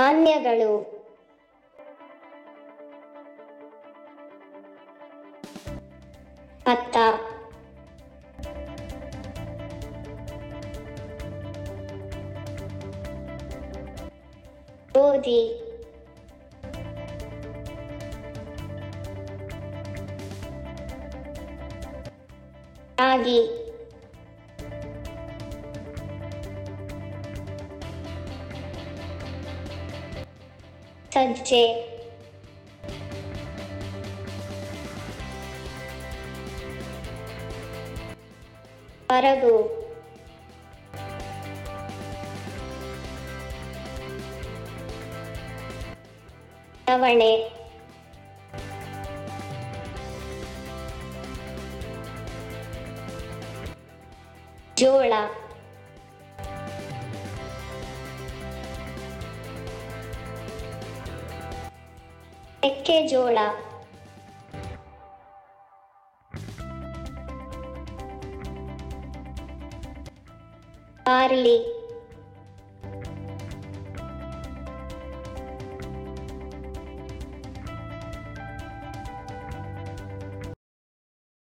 ಧಾನ್ಯಗಳು. ಭತ್ತ. ಗೋಧಿ. ರಾಗಿ. സജ്ജെ പറകൂ. തവണെ. ജോള. ಮೆಕ್ಕೆಜೋಳ ಬಾರ್ಲಿ